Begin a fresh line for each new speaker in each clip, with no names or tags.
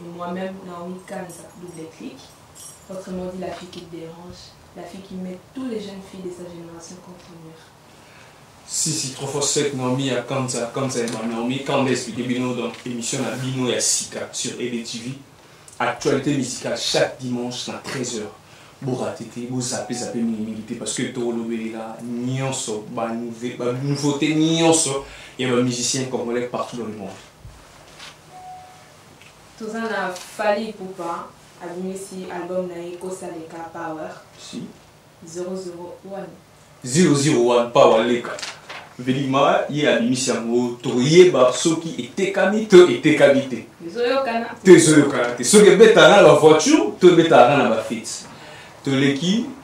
Et moi-même, Naomi Kanza, double clic, autrement dit la fille qui dérange, la fille qui met toutes les jeunes filles de sa génération contre mur.
Si, si, trop fort, c'est Naomi à Kanza, Kanza et Naomi, quand est-ce que Bino dans l'émission La Bino et Sika sur EDTV, actualité musicale chaque dimanche à 13h. borate te bozape zape mingimingi te parce que tokolobelela nyonso banouveauté nyonso ya bamusicien congolais partout dans le monde
Toza na Fally Ipupa abimisi album na ye Kosa Leka Power.
Si.
001.
001 Power Leka. Velima ye abimisi yango toyeba soki etekami to etekami te.
Ezoyokana.
Te ezoyokana te. Soki ebetana na
ba voiture
to ebetana na
ba fete. Toleki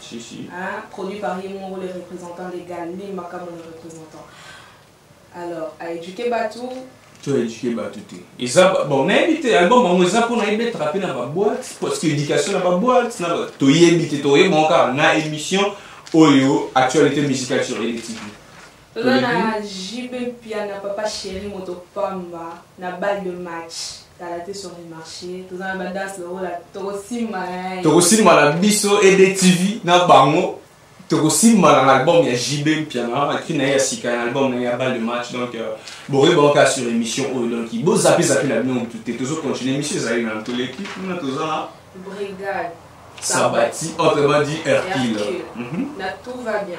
Si,
si.
Hein? Produit par ye moko le représentant légal, ni makambo le représentant. Alors, à éduquer Batou.
Tu as éduqué Batou te. Eza, bon, na yebi te, album yango eza mpo na yebi etrape na baboite, parce que éducation na baboite, na ba... toyebi te, toyebi yango kaka na émission oyo actualité musicale sur Elective.
Toza na JB Mpiana papa cheri moto pamba na balle de match kala te sur le marché toza na badanse lokola
tokosimbana tokosimbana biso ede tv na bango tokosimbana na album ya JB Mpiana akri na ye ya sika na album na ye ya balle de match donc euh, bokoki bango kaka sur émission oyo donc bozape zape na bino motu te tozo continue émission ezali na toleki kuna toza na
brigade
sabati autrement dit hercule mhm.
na tout va bien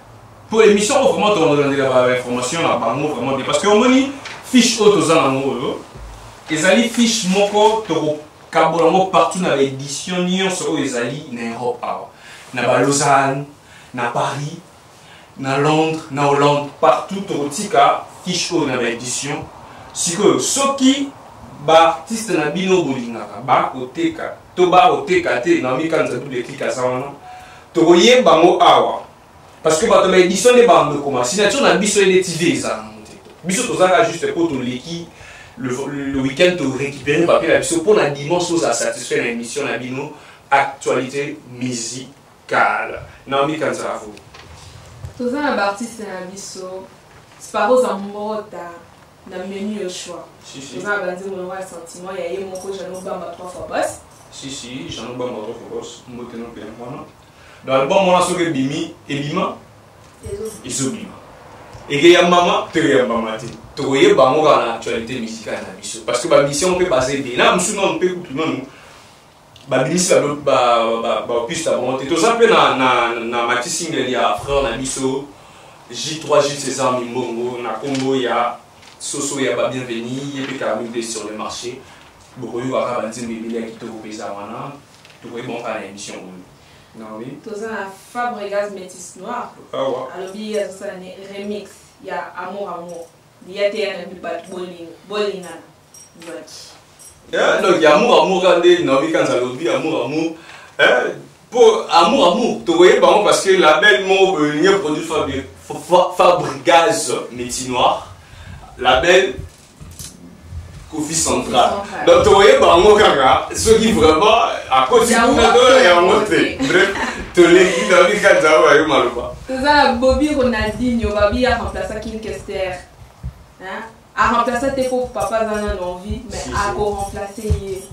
Po emission oyo vraiment tolandela ba information na bango vraiment bien parce que omoni fiche oyo toza nango oyo ezali fiche moko tokokabola yango partout na baédition nyonso oyo ezali na europe awa na balausanne na paris na londres na hollande partout tokotika fiche oyo na baédition sikoyo soki baartiste na bino bolingaka bakoteka to bakoteka te naomikanisa double clike aza wana tokoyeba yango awa parce que bato ba édition nde bando ekoma signature na biso ede tv ezala nango te biso tozalaka juste mpo toleki le, le week-end torécupere papier na biso mpo na dimanche oza satisfait na émission na bino actualité musicale naomi kanzaravo
toza na baartiste na biso sparoza mbota na menu yo choix
Si, si.
oza na banzembo yango ya sentiment ya ye moko jano bamba trois fois bas
si si jano bamba trop focus mbote no pena mwana do album wana soki ebimi ebima ezobima eke ya mama to ya mama te tokoyeba yango kaka na actualité musicale na biso parce que bamission mpe baza ebele na mosusu nano mpe kutu nano babimisi bapiste ba, ba, ba, bango te toza mpe na, na, na mati single ya frère na biso j3 j césar mimbongo na nkombo ya soso ya babienveni ye mpe karami mpe sur le marché bokoyokaka banzembo ebele ya kitoko mpeza wana tokoyebaka na émission oyo ah
toza na fabregas métis noir
ah
alobi azosala ne remix ya amour amour ya te ya nabi bato bolingana lwaki
eh, donc ya amour amour ka nde naomi kanza alobi amour amour eh, mpo amour amour tokoyeba yango parce que label moko bolingi produit fabrigaz métinoir label kofi central donc toye bango kaka soki vraiment akoti kuna to yango te bref toleki dabi kanza oyo ayo maloba
toza na bobi ronaldinho babi ya remplaça king kester a remplaça te po papa aza nano envie mais
ako
remplace ye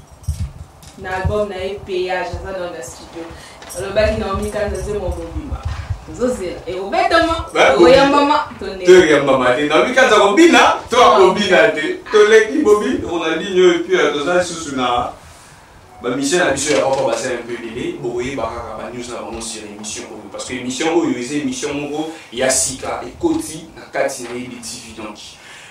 na album na ye payage aza nao na studio olobaki naomi kanza nzembo mobima tozozela ekobetama ekoyambama
toyambama te naomi kanza kobina to akobina te toleki bobi ronaldinho oyo pia toza lisusu na bamisio na biso ya oko baza un peu ebele bokoyeba kaka banews na bango sur émission oyo parce que émission oyo eza émission moko ya sika ekoti na kati na ye de tv donc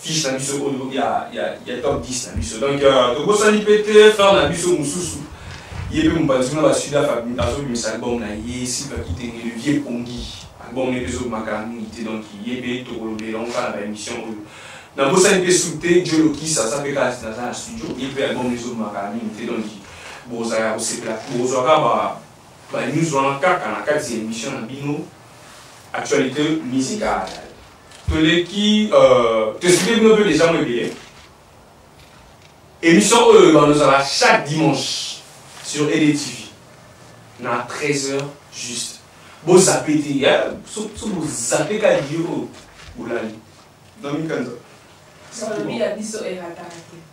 fiche na biso oyo ya, ya, ya top 10 na biso donc uh, tobosani mpe te frère na biso mosusu ye mpe mopanzi na basud azobimisa album na ye silva kitenge le vieux pongi album ne mpe ezobimaka na mingi te donc ye mpe tokolobela yango kaka na baémission oyo nabosani mpe su te jolokis aza mpe kaka naza na studio ye mpe album ne ezobimaka na mingi te donc bozala ya kosepela bozwaka banews wana kaka na kati ya émission na bino actualité musicale toleki toesplike bino mpe deja mo ebele émission oyo ebanda ozala chaque dimanche sur edtv na 13 heures juste bozape te so bozape ka liyo oyo bolali na mikanza
balobi ya biso erataka te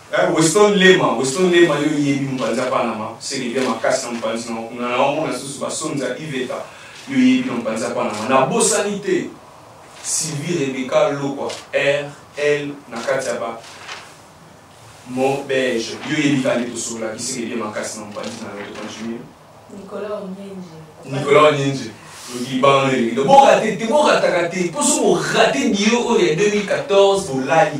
Eh, Weston Lema, Weston Lema yo yebi mpanza Panama, seke bia makasi na mpanzi na kuna na wango na susu basonza Iveta yo yebi na mpanza Panama. Na bosani te Sylvie Rebecca Lokwa RL na kati ya ba mo belge yo yebi kande tosola kiseke bia makasi na mpanzi na yo tokonjumi.
Nicolas Onyenje.
Nicolas Onyenje. libanga na elingi boka te te bokataka te mpo soki orate bio oyo ya 2014 bolali